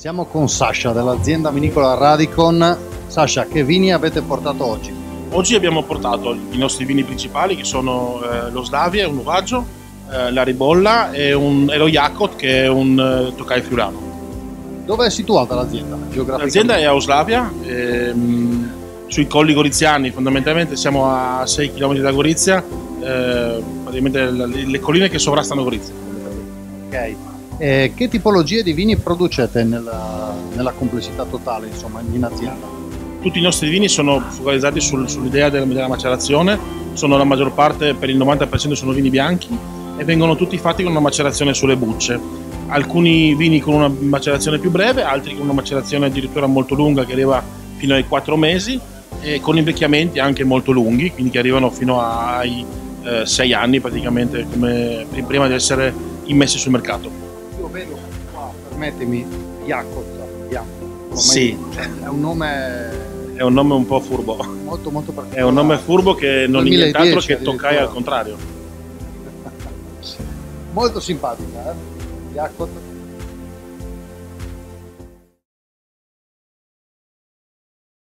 Siamo con Sasha dell'azienda vinicola Radicon. Sasha, che vini avete portato oggi? Oggi abbiamo portato i nostri vini principali che sono eh, lo Slavia, un uvaggio, eh, la Ribolla e, un, e, lo Jakot che è un eh, Tokai friulano. Dove è situata l'azienda? L'azienda è a Oslavia, ehm, sui colli goriziani, fondamentalmente siamo a 6 km da Gorizia, eh, praticamente le, le colline che sovrastano Gorizia. Ok. Eh, che tipologie di vini producete nella, nella complessità totale insomma, in azienda? Tutti i nostri vini sono focalizzati sul, sull'idea della, della, macerazione, sono la maggior parte, per il 90% sono vini bianchi e vengono tutti fatti con una macerazione sulle bucce. Alcuni vini con una macerazione più breve, altri con una macerazione addirittura molto lunga che arriva fino ai 4 mesi e con invecchiamenti anche molto lunghi, quindi che arrivano fino ai 6 eh, anni praticamente come, prima di essere immessi sul mercato vedo qua, permettimi, Jakot. Sì. È un nome... È un nome un po' furbo. Molto, molto particolare. È un nome furbo che non è nient'altro che toccai al contrario. Molto simpatica, eh? Jakot.